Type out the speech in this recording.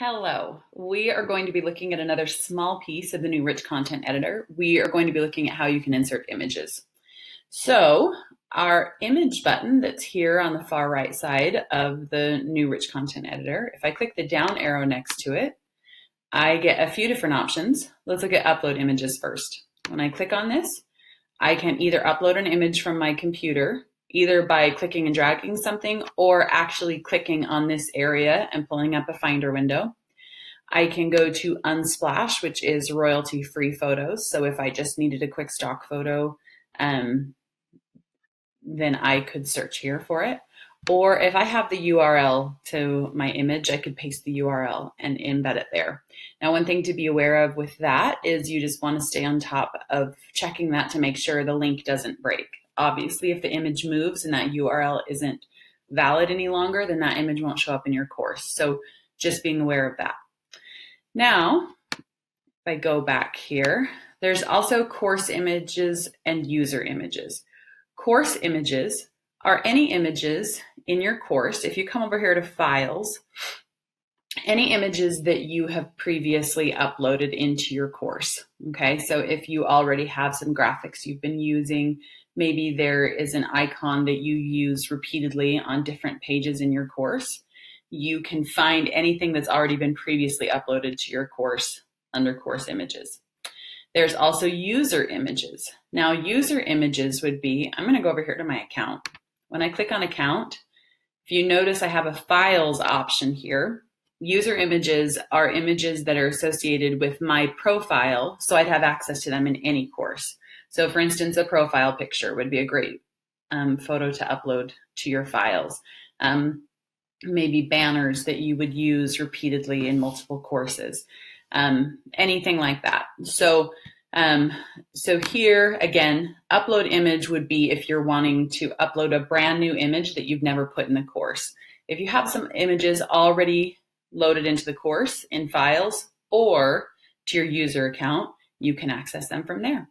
Hello. We are going to be looking at another small piece of the new Rich Content Editor. We are going to be looking at how you can insert images. So our image button that's here on the far right side of the new Rich Content Editor, if I click the down arrow next to it, I get a few different options. Let's look at upload images first. When I click on this, I can either upload an image from my computer either by clicking and dragging something or actually clicking on this area and pulling up a finder window. I can go to Unsplash, which is royalty free photos. So if I just needed a quick stock photo, um, then I could search here for it. Or if I have the URL to my image, I could paste the URL and embed it there. Now, one thing to be aware of with that is you just want to stay on top of checking that to make sure the link doesn't break obviously if the image moves and that URL isn't valid any longer, then that image won't show up in your course. So just being aware of that. Now, if I go back here, there's also course images and user images. Course images are any images in your course. If you come over here to files, any images that you have previously uploaded into your course. Okay, so if you already have some graphics you've been using, maybe there is an icon that you use repeatedly on different pages in your course, you can find anything that's already been previously uploaded to your course under course images. There's also user images. Now, user images would be, I'm going to go over here to my account. When I click on account, if you notice I have a files option here, user images are images that are associated with my profile, so I'd have access to them in any course. So for instance, a profile picture would be a great um, photo to upload to your files. Um, maybe banners that you would use repeatedly in multiple courses, um, anything like that. So, um, so here again, upload image would be if you're wanting to upload a brand new image that you've never put in the course. If you have some images already loaded into the course in files or to your user account, you can access them from there.